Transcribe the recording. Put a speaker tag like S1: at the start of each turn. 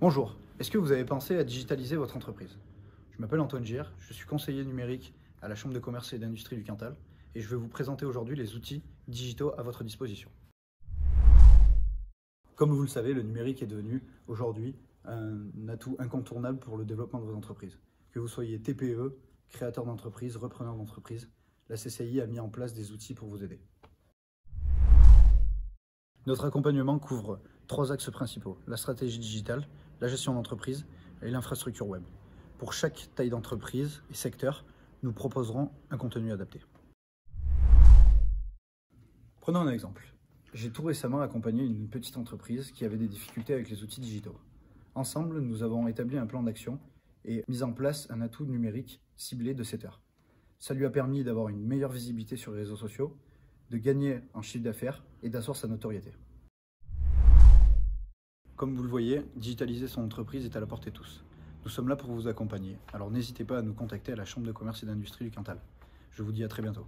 S1: Bonjour, est-ce que vous avez pensé à digitaliser votre entreprise? Je m'appelle Antoine Gire, je suis conseiller numérique à la Chambre de commerce et d'industrie du Quintal et je vais vous présenter aujourd'hui les outils digitaux à votre disposition. Comme vous le savez, le numérique est devenu aujourd'hui un atout incontournable pour le développement de vos entreprises. Que vous soyez TPE, créateur d'entreprise, repreneur d'entreprise, la CCI a mis en place des outils pour vous aider. Notre accompagnement couvre trois axes principaux, la stratégie digitale, la gestion d'entreprise et l'infrastructure web. Pour chaque taille d'entreprise et secteur, nous proposerons un contenu adapté. Prenons un exemple. J'ai tout récemment accompagné une petite entreprise qui avait des difficultés avec les outils digitaux. Ensemble, nous avons établi un plan d'action et mis en place un atout numérique ciblé de 7 heures. Ça lui a permis d'avoir une meilleure visibilité sur les réseaux sociaux, de gagner en chiffre d'affaires et d'asseoir sa notoriété. Comme vous le voyez, digitaliser son entreprise est à la portée de tous. Nous sommes là pour vous accompagner, alors n'hésitez pas à nous contacter à la Chambre de commerce et d'industrie du Cantal. Je vous dis à très bientôt.